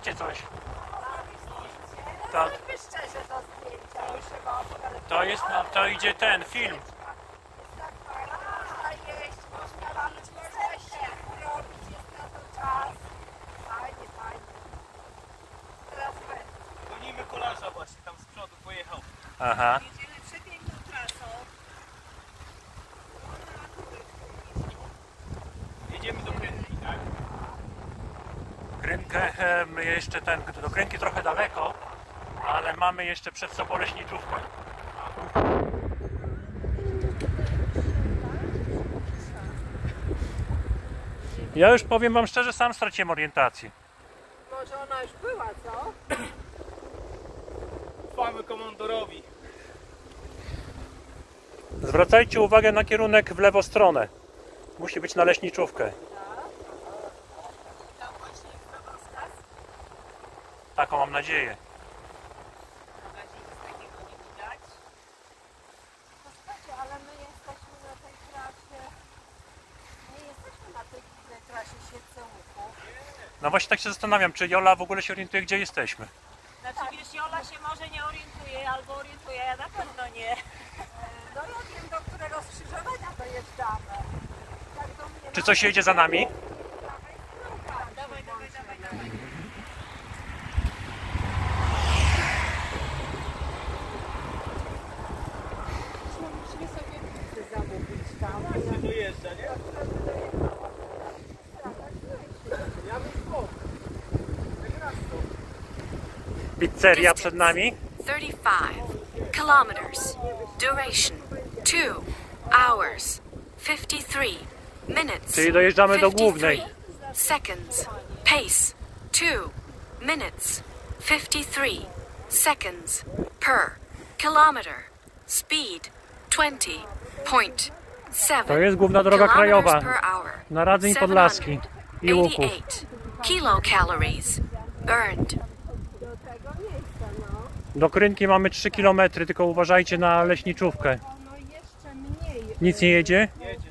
mówcie coś. Tak, to jest, no, to idzie ten film. fajnie, można jeść, można bawić, można się robić, jest na to czas. Fajnie, fajnie. Teraz wy. Gonimy kolarza właśnie, tam z przodu pojechał. Aha. My jeszcze ten, do Krynki trochę daleko, ale mamy jeszcze przed sobą leśniczówkę. Ja już powiem wam szczerze, sam straciłem orientację. Może ona już była, co? Chwamy komandorowi. Zwracajcie uwagę na kierunek w lewą stronę. Musi być na leśniczówkę. Tam właśnie jest wskaz. Taką mam nadzieję. Na razie nic takiego nie widać. No słuchajcie, ale my jesteśmy na tej trasie. Nie jesteśmy na tej tej trasie Siedcełuchów. No właśnie tak się zastanawiam, czy Jola w ogóle się orientuje, gdzie jesteśmy. Znaczy wiesz, Jola się może nie orientuje, albo orientuje, ja na pewno nie. No ja wiem, do którego skrzyżowania dojeżdżamy. Tak do mnie Czy coś jedzie za nami? Właśnie nie? Ja bym spok. Tak raz to. Pizzeria przed nami. 35 kilometers. Duration 2 hours 53 minutes. Czyli dojeżdżamy do 53 głównej. Seconds. Pace 2 minutes 53 seconds per kilometer. Speed 20.7 To jest główna droga krajowa na Radzeń Podlaski i Łuków. 788 kilocalories burned. Do tego miejsca, no. Do Krynki mamy 3 km, tylko uważajcie na leśniczówkę. No. Nic nie jedzie? Jedzie.